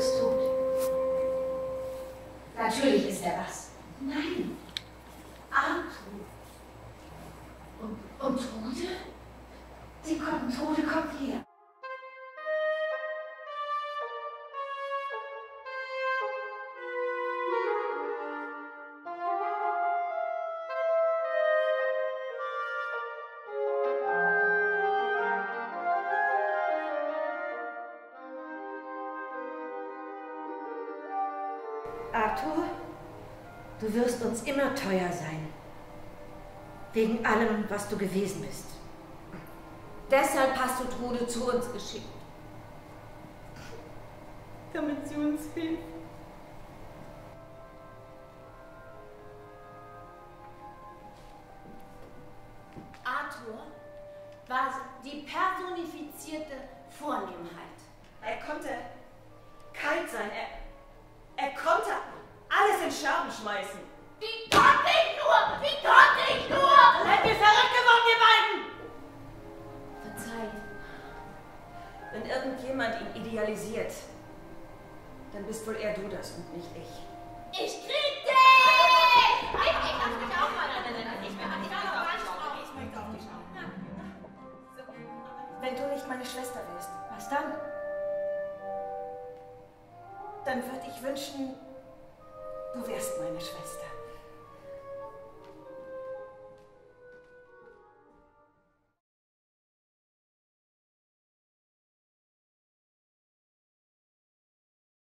es tut. Natürlich ist er was. Nein. Arthur. Und, und Tode? Sie kommen, Tode kommt her. Arthur, du wirst uns immer teuer sein. Wegen allem, was du gewesen bist. Deshalb hast du Trude zu uns geschickt. Damit sie uns hilft. Arthur war die personifizierte Vornehmheit. Er konnte kalt sein. Er, er konnte alles in Scherben schmeißen. Wie konnte ich nur? Wie konnte ich nur? Seid ihr verrückt geworden, ihr beiden? Verzeih. Wenn irgendjemand ihn idealisiert, dann bist wohl eher du das und nicht ich. Ich krieg dich! Ich, lass mich auch mal. Nicht drauf. Ich möchte auf dich schauen. Wenn du nicht meine Schwester wärst, Was dann? dann würde ich wünschen, du wärst meine Schwester.